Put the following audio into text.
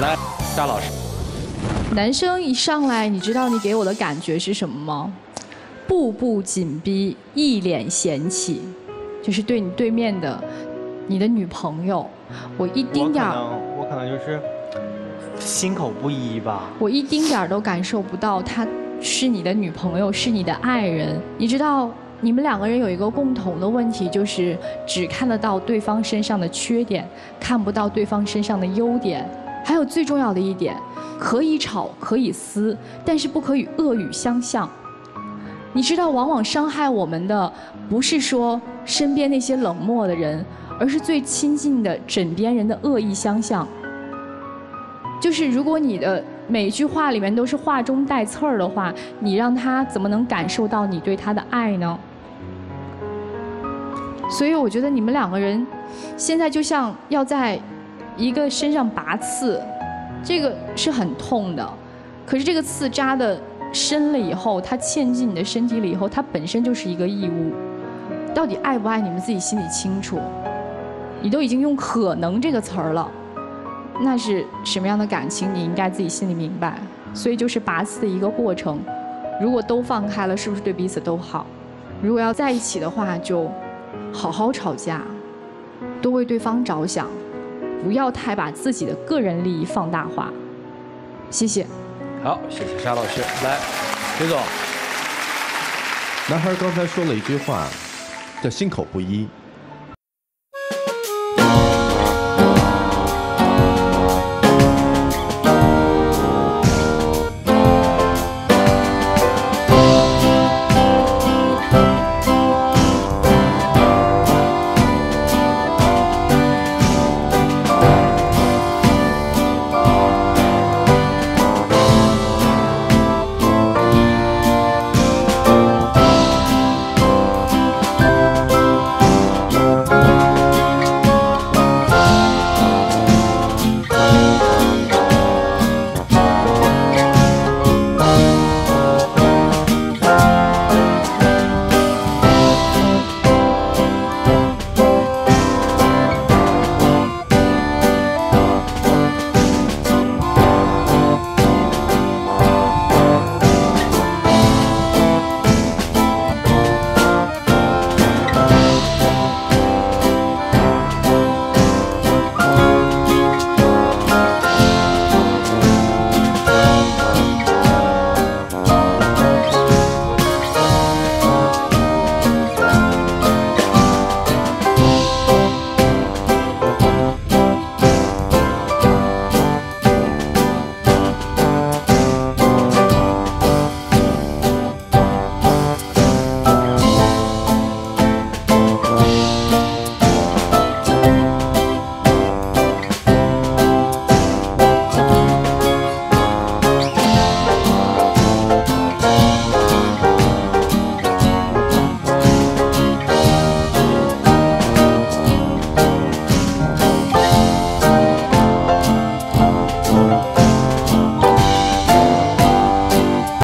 来，夏老师。男生一上来，你知道你给我的感觉是什么吗？步步紧逼，一脸嫌弃，就是对你对面的你的女朋友，我一丁点儿，我可能就是心口不一吧。我一丁点儿都感受不到她是你的女朋友，是你的爱人。你知道，你们两个人有一个共同的问题，就是只看得到对方身上的缺点，看不到对方身上的优点。还有最重要的一点，可以吵可以撕，但是不可以恶语相向。你知道，往往伤害我们的不是说身边那些冷漠的人，而是最亲近的枕边人的恶意相向。就是如果你的每一句话里面都是话中带刺儿的话，你让他怎么能感受到你对他的爱呢？所以我觉得你们两个人现在就像要在一个身上拔刺，这个是很痛的，可是这个刺扎的。深了以后，它嵌进你的身体里以后，它本身就是一个异物。到底爱不爱你们自己心里清楚。你都已经用“可能”这个词儿了，那是什么样的感情？你应该自己心里明白。所以就是拔刺的一个过程。如果都放开了，是不是对彼此都好？如果要在一起的话，就好好吵架，多为对方着想，不要太把自己的个人利益放大化。谢谢。好，谢谢沙老师。来，刘总，男孩刚才说了一句话，叫“心口不一”。